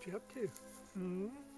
What you up to? Hmm?